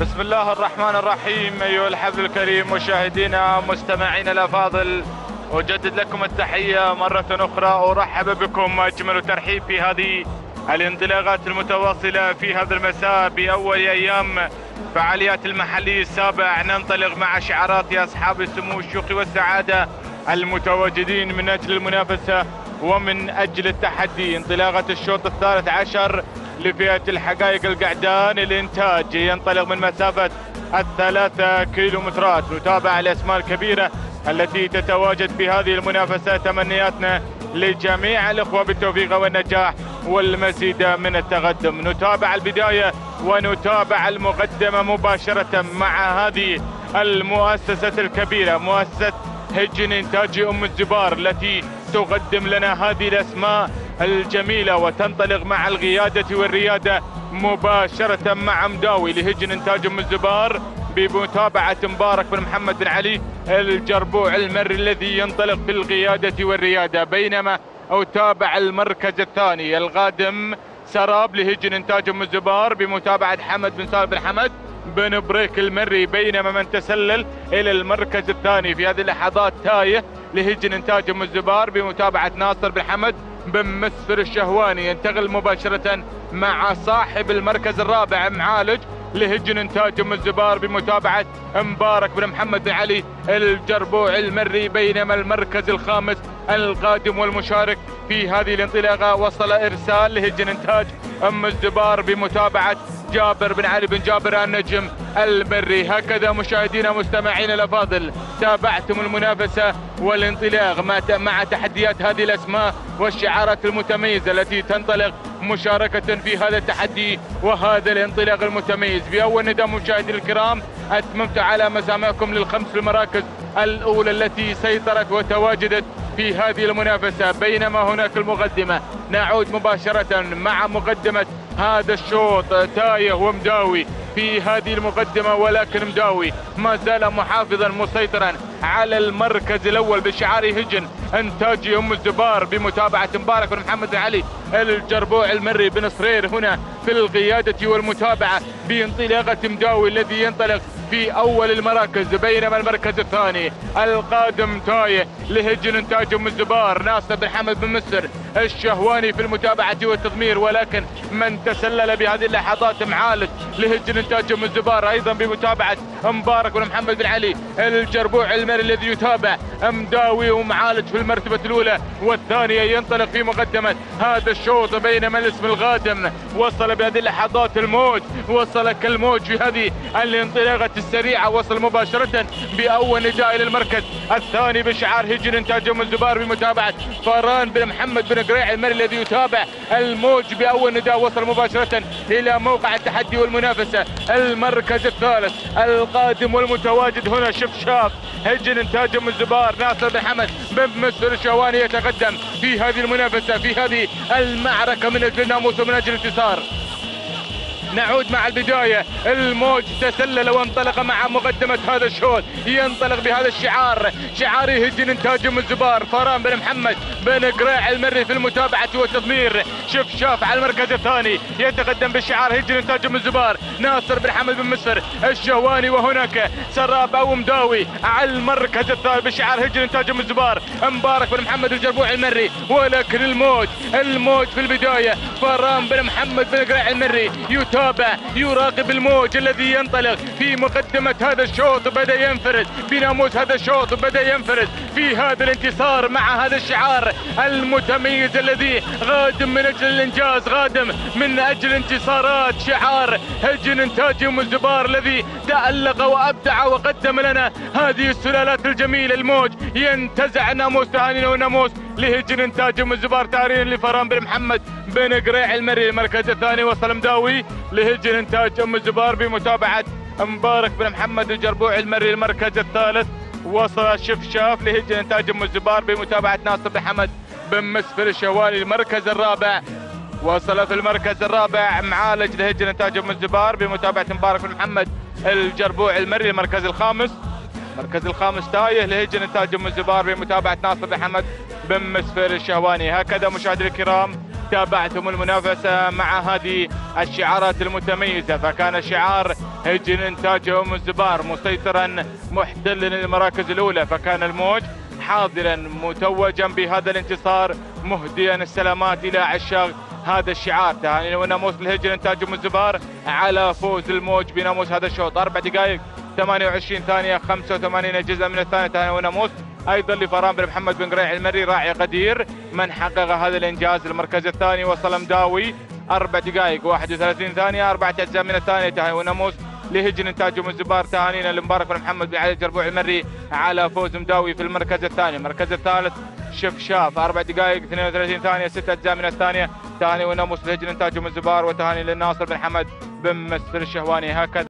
بسم الله الرحمن الرحيم أيها الحفل الكريم مشاهدينا مستمعينا الأفاضل أجدد لكم التحية مرة أخرى أرحب بكم أجمل ترحيب في هذه الانطلاقات المتواصلة في هذا المساء بأول أيام فعاليات المحلي السابع. ننطلق مع شعارات أصحاب السمو الشوقي والسعادة المتواجدين من أجل المنافسة ومن أجل التحدي. انطلاقة الشوط الثالث عشر لفئة الحقائق القعدان الإنتاج ينطلق من مسافة الثلاثة كيلومترات. نتابع الأسماء الكبيرة التي تتواجد في هذه المنافسة. تمنياتنا لجميع الأخوة بالتوفيق والنجاح والمزيد من التقدم. نتابع البداية ونتابع المقدمة مباشرة مع هذه المؤسسة الكبيرة مؤسسة هجن إنتاج أم الزبار التي تقدم لنا هذه الأسماء الجميلة وتنطلق مع القيادة والريادة مباشرة مع مداوي لهجن إنتاج أم الزبار بمتابعة مبارك بن محمد بن علي الجربوع المري الذي ينطلق في القيادة والريادة بينما أتابع المركز الثاني القادم سراب لهجن إنتاج أم الزبار بمتابعة حمد بن سالم بن حمد. بن بريك المري بينما من تسلل إلى المركز الثاني في هذه اللحظات تايه لهجن إنتاج أم الزبار بمتابعة ناصر بن حمد بن مسفر الشهواني. ينتقل مباشرة مع صاحب المركز الرابع معالج لهجن إنتاج أم الزبار بمتابعة مبارك بن محمد بن علي الجربوع المري بينما المركز الخامس القادم والمشارك في هذه الانطلاقة. وصل إرسال لهجن إنتاج أم الزبار بمتابعة جابر بن علي بن جابر النجم المري. هكذا مشاهدينا مستمعينا الأفاضل تابعتم المنافسة والانطلاق مع تحديات هذه الأسماء والشعارات المتميزة التي تنطلق مشاركة في هذا التحدي وهذا الانطلاق المتميز. بأول نداء مشاهدينا الكرام أتممت على مسامعكم للخمس المراكز الأولى التي سيطرت وتواجدت في هذه المنافسة. بينما هناك المقدمة نعود مباشرة مع مقدمة هذا الشوط تاية ومداوي في هذه المقدمة ولكن مداوي ما زال محافظا مسيطرا. على المركز الأول بشعار هجن انتاج أم الزبار بمتابعة مبارك بن محمد علي الجربوع المري بن صرير هنا في القيادة والمتابعة بانطلاقة مداوي الذي ينطلق في أول المراكز بينما المركز الثاني القادم تايه لهجن انتاج ام الزبار ناصر بن حمد بن مصر الشهواني في المتابعة والتضمير ولكن من تسلل بهذه اللحظات معالج لهجن انتاج ام الزبار أيضا بمتابعة مبارك بن محمد بن علي الجربوع المري الذي يتابع. مداوي ومعالج في المرتبة الأولى والثانية ينطلق في مقدمة. هذا الشوط بينما الاسم القادم وصل بهذه اللحظات الموج. وصل كالموج في هذه الانطلاقة السريعة. وصل مباشرة بأول نداء إلى المركز. الثاني بشعار هجن إنتاج أم الزبار بمتابعة. فران بن محمد بن قريع المري الذي يتابع. الموج بأول نداء وصل مباشرة إلى موقع التحدي والمنافسة. المركز الثالث. القادم والمتواجد هنا شف إنتاج أم الزبار ناصر بن حمد بن مسر الشواني يتقدم في هذه المنافسة في هذه المعركة من أجل الناموس ومن أجل الانتصار. نعود مع البداية. الموج تسلل وانطلق مع مقدمة هذا الشوط ينطلق بهذا الشعار. شعار يهجن انتاج ام الزبار فران بن محمد بن قريع المري في المتابعة والتضمير. شوف شاف على المركز الثاني. يتقدم بالشعار هجن انتاج ام الزبار ناصر بن حمد بن مصر الشهواني وهناك. سراب أو مداوي على المركز الثالث بشعار هجن انتاج ام الزبار مبارك بن محمد الجربوع المري. ولكن الموج الموج في البداية. فران بن محمد بن قريع المري يتابع يراقب الموج الذي ينطلق. في مقدمة هذا الشوط بدأ ينفرد. بناموس هذا الشوط بدأ ينفرد. في هذا الانتصار مع هذا الشعار المتميز الذي غادم من أجل الإنجاز غادم من أجل انتصارات شعار هجن انتاج ام الزبار الذي تألق وأبدع وقدم لنا هذه السلالات الجميلة. الموج ينتزع ناموس تهانينا وناموس لهجن انتاج ام الزبار تارين لفران بن محمد. بن قريع المري المركز الثاني وصل مداوي لهجن انتاج أم الزبار بمتابعة مبارك بن محمد الجربوع المري المركز الثالث وصل شفشاف لهجن انتاج أم الزبار بمتابعة ناصر بن حمد بن مسفر الشوالي المركز الرابع وصل في المركز الرابع معالج لهجن انتاج أم الزبار بمتابعة مبارك بن محمد الجربوع المري المركز الخامس. المركز الخامس تايه لهجن انتاج أم الزبار بمتابعة ناصر بن حمد بن مسفر الشهواني. هكذا مشاهدينا الكرام تابعتم المنافسة مع هذه الشعارات المتميزة فكان شعار هجن انتاج ام الزبار مسيطرا محتلا المراكز الأولى فكان الموج حاضرا متوجا بهذا الانتصار مهديا السلامات إلى عشاق هذا الشعار. تهانينا وناموس الهجن انتاج ام الزبار على فوز الموج بناموس هذا الشوط. أربع دقائق 28 ثانية 85 جزء من الثانية. تهانينا وناموس أيضا لفران بن محمد بن قريع المري راعي قدير من حقق هذا الإنجاز المركز الثاني وصل مداوي أربع دقائق 31 ثانية أربعة أجزاء من الثانية. تهاني وناموس لهجن انتاج ام الزبار تهانينا لمبارك بن محمد بن علي الجربوع المري على فوز مداوي في المركز الثاني. المركز الثالث شفشاف أربع دقائق 32 ثانية ستة أجزاء من الثانية. تهاني وناموس لهجن انتاج ام الزبار وتهاني للناصر بن حمد بن مسفر الشهواني. هكذا.